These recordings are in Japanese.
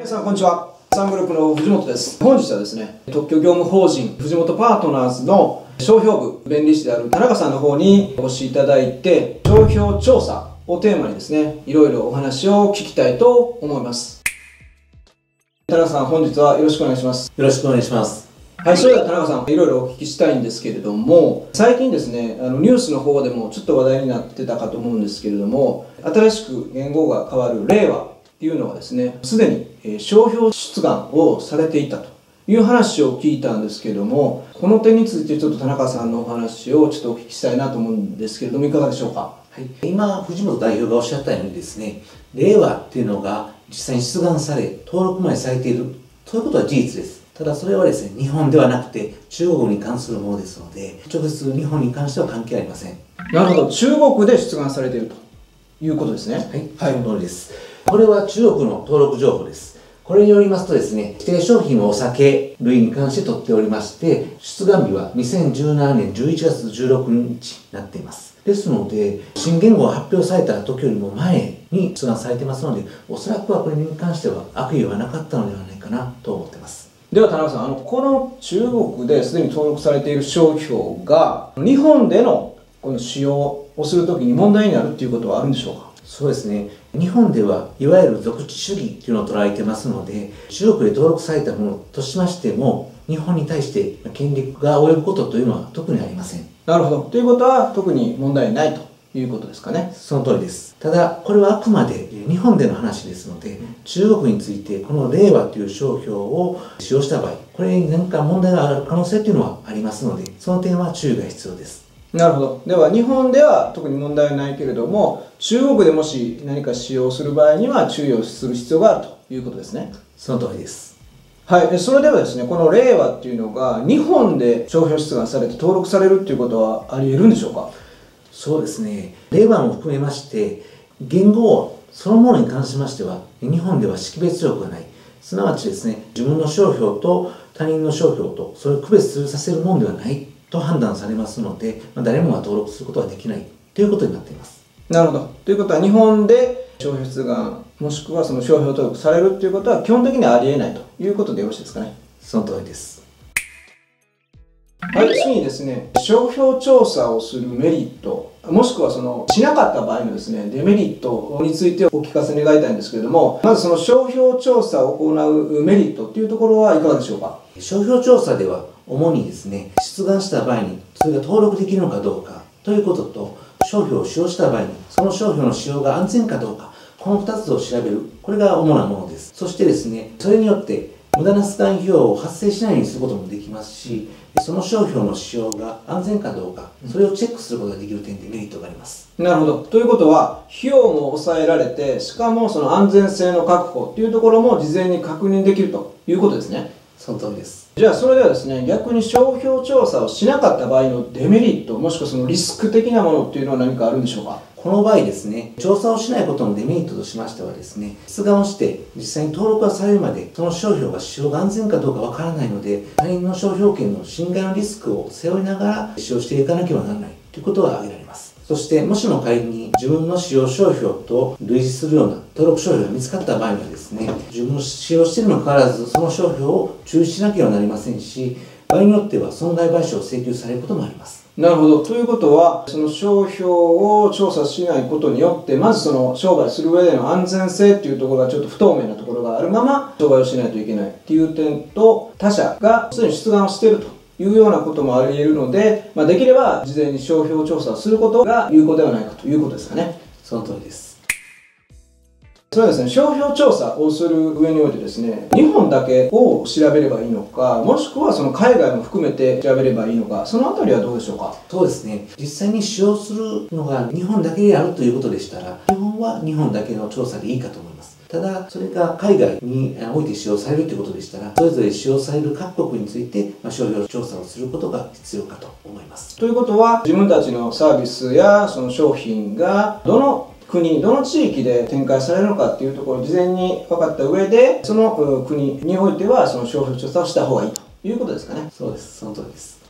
皆さんこんにちは。サングループの藤本です。本日はですね特許業務法人藤本パートナーズの商標部弁理士である田中さんの方にお越しいただいて商標調査をテーマにですねいろいろお話を聞きたいと思います。田中さん本日はよろしくお願いします。よろしくお願いします。はい、それでは田中さん、いろいろお聞きしたいんですけれども、最近ですね、あのニュースの方でもちょっと話題になってたかと思うんですけれども、新しく言語が変わる令和いうのはですね、すでに、え商標出願をされていたという話を聞いたんですけれども、この点についてちょっと田中さんのお話をちょっとお聞きしたいなと思うんですけれども、いかがでしょうか？はい、今、藤本代表がおっしゃったようにですね、令和っていうのが実際に出願され、登録までされている、そういうことは事実です。ただそれはですね、日本ではなくて中国に関するものですので、直接日本に関しては関係ありません。なるほど、中国で出願されているということですね。はい、はい、その通りです。これは中国の登録情報です。これによりますとですね、指定商品をお酒類に関して取っておりまして、出願日は2017年11月16日になっています。ですので、新言語が発表された時よりも前に出願されてますので、おそらくはこれに関しては悪意はなかったのではないかなと思ってます。では田中さんあのこの中国ですでに登録されている商標が日本でのこの使用をするときに問題になるっていうことはあるんでしょうか？そうですね日本ではいわゆる属地主義っていうのを捉えてますので中国で登録されたものとしましても日本に対して権利が及ぶことというのは特にありません。なるほど。ということは特に問題ないということですかね。その通りです。ただこれはあくまで日本での話ですので中国についてこの令和という商標を使用した場合これに何か問題がある可能性というのはありますのでその点は注意が必要ですなるほど。では日本では特に問題はないけれども中国でもし何か使用する場合には注意をする必要があるということですね。その通りです。はい、それではですねこの令和っていうのが日本で商標出願されて登録されるっていうことはありえるんでしょうか？そうですね。令和も含めまして言語そのものに関しましては日本では識別力がない。すなわちですね自分の商標と他人の商標とそれを区別させるものではないと判断されますので、まあ、誰もが登録することはできないということになっています。なるほど。ということは日本で商標出願もしくはその商標登録されるということは基本的にはありえないということでよろしいですかね。その通りです。はい、次にですね、商標調査をするメリット、もしくはそのしなかった場合のですね、デメリットについてお聞かせ願いたいんですけれども、まずその商標調査を行うメリットっていうところはいかがでしょうか？商標調査では主にですね、出願した場合にそれが登録できるのかどうかということと、商標を使用した場合にその商標の使用が安全かどうか、この2つを調べる、これが主なものです。そしてですね、それによって無駄な出願費用を発生しないようにすることもできますし、その商標の使用が安全かどうか、それをチェックすることができる点でメリットがあります。なるほど。ということは、費用も抑えられて、しかもその安全性の確保っていうところも事前に確認できるということですね。その通りです。じゃあそれではですね、逆に商標調査をしなかった場合のデメリット、もしくはそのリスク的なものっていうのは何かあるんでしょうか？この場合ですね、調査をしないことのデメリットとしましてはですね、出願をして実際に登録がされるまで、その商標が使用が安全かどうかわからないので、他人の商標権の侵害のリスクを背負いながら使用していかなければならないということが挙げられます。そして、もしも仮に自分の使用商標と類似するような登録商標が見つかった場合にはですね、自分の使用しているにもかかわらず、その商標を中止しなければなりませんし、場合によっては損害賠償を請求されることもあります。なるほど。ということは、その商標を調査しないことによって、まずその商売する上での安全性っていうところがちょっと不透明なところがあるまま商売をしないといけないっていう点と、他社がすでに出願をしているというようなこともあり得るので、まあ、できれば事前に商標調査をすることが有効ではないかということですかね。その通りです。それはですね、商標調査をする上においてですね、日本だけを調べればいいのか、もしくはその海外も含めて調べればいいのか、そのあたりはどうでしょうか？そうですね、実際に使用するのが日本だけであるということでしたら、基本は日本だけの調査でいいかと思います。ただ、それが海外において使用されるということでしたら、それぞれ使用される各国について、まあ、商標調査をすることが必要かと思います。ということは、自分たちのサービスやその商品がどの国どの地域で展開されるのかっていうところを事前に分かった上でその国においてはその商標調査をした方がいいと。いうことですかね。そうです。その通りです。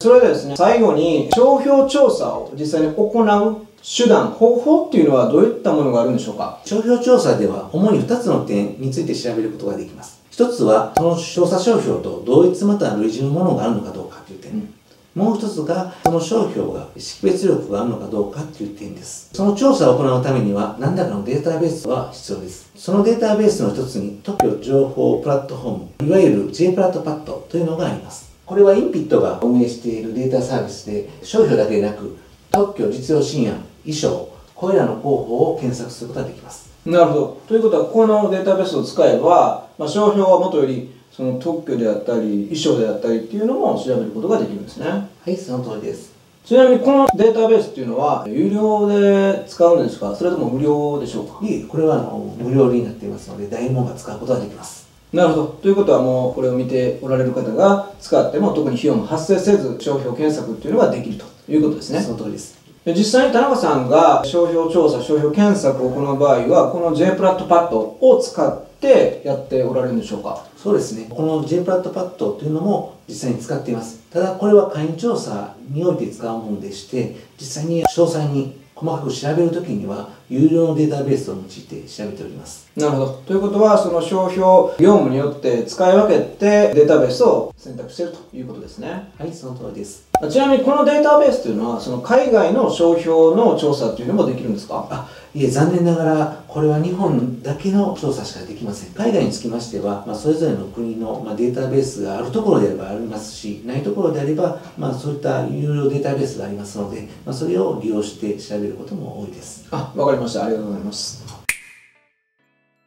それでですね最後に商標調査を実際に行う手段、方法っていうのはどういったものがあるんでしょうか？商標調査では主に2つの点について調べることができます。一つは、その調査商標と同一または類似のものがあるのかどうかという点。うんもう一つが、その商標が識別力があるのかどうかという点です。その調査を行うためには、何らかのデータベースは必要です。そのデータベースの一つに、特許情報プラットフォーム、いわゆる J プラットパッドというのがあります。これはインピットが運営しているデータサービスで、商標だけでなく、特許実用新案、衣装、これらの候補を検索することができます。なるほど。ということは、このデータベースを使えば、まあ、商標はもとよりその特許であったり衣装であったりっていうのも調べることができるんですね。はいその通りです。ちなみにこのデータベースっていうのは有料で使うんですか？それとも無料でしょうか？いえこれはあの無料になっていますので大門が使うことができます。なるほど。ということはもうこれを見ておられる方が使っても特に費用も発生せず商標検索っていうのができるということですね。その通りです実際に田中さんが商標調査商標検索を行う場合はこの J プラットパッドを使ってやっておられるんでしょうか？そうですね。この J プラットパッドというのも実際に使っています。ただこれは会員調査において使うものでして、実際に詳細に細かく調べるときには、有料のデータベースを用いて調べております。なるほど。ということは、その商標業務によって使い分けてデータベースを選択しているということですね。はい、その通りです。ちなみにこのデータベースというのは、その海外の商標の調査っていうのもできるんですか？あいえ、残念ながら、これは日本だけの調査しかできません。海外につきましては、まあ、それぞれの国の、まあ、データベースがあるところであればありますし、ないところであれば、まあ、そういった有料データベースがありますので、まあ、それを利用して調べることも多いです。あ、わかりました。ありがとうございます。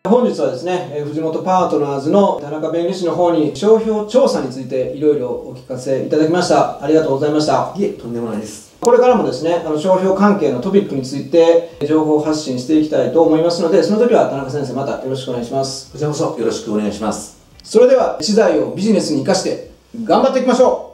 本日はですね、藤本パートナーズの田中弁理士の方に商標調査についていろいろお聞かせいただきました。ありがとうございました。いえ、とんでもないです。これからもですね、あの商標関係のトピックについて情報発信していきたいと思いますので、その時は田中先生またよろしくお願いします。こちらこそよろしくお願いします。それでは、資材をビジネスに生かして頑張っていきましょう